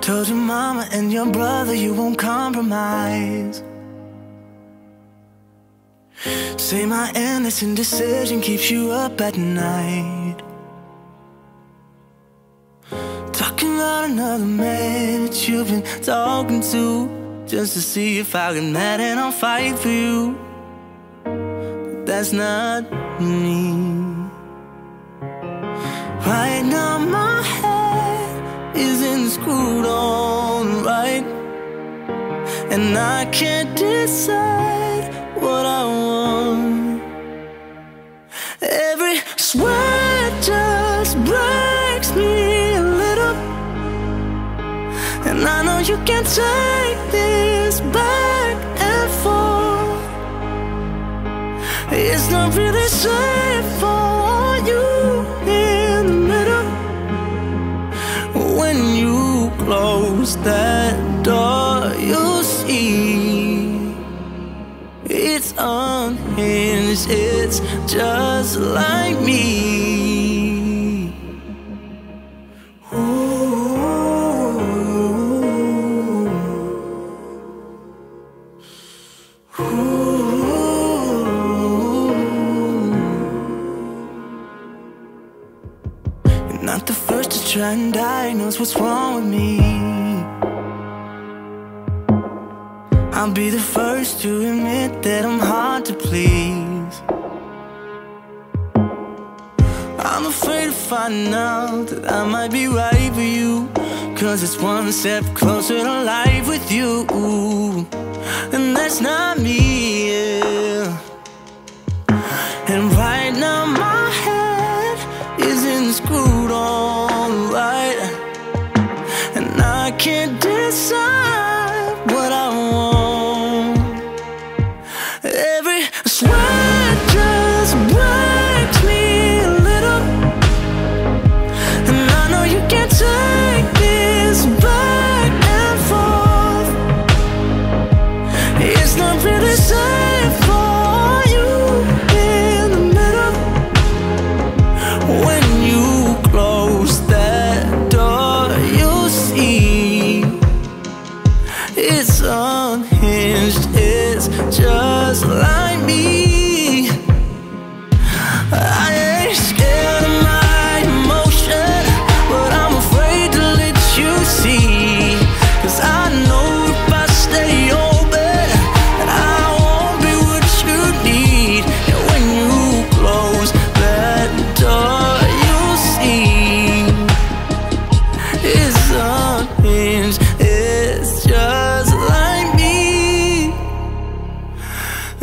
Told your mama and your brother you won't compromise. Say my endless indecision keeps you up at night. Talking about another man that you've been talking to. Just to see if I get mad and I'll fight for you. That's not me. Right now, my head isn't screwed on right, and I can't decide what I want. Every sweat just breaks me a little, and I know you can't take this back It's not really safe for you in the middle when you close that door. You see it's unhinged. It's just like me. Not the first to try and diagnose what's wrong with me. I'll be the first to admit that I'm hard to please. I'm afraid to find out that I might be right for you. Cause it's one step closer to life with you. And that's not me, yeah. And right now my head isn't screwed on can't decide what I want. Every sweat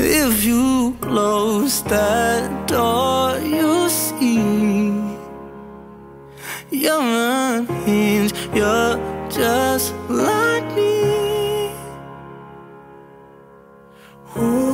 If you close that door, you see You're unhinged, you're just like me Ooh.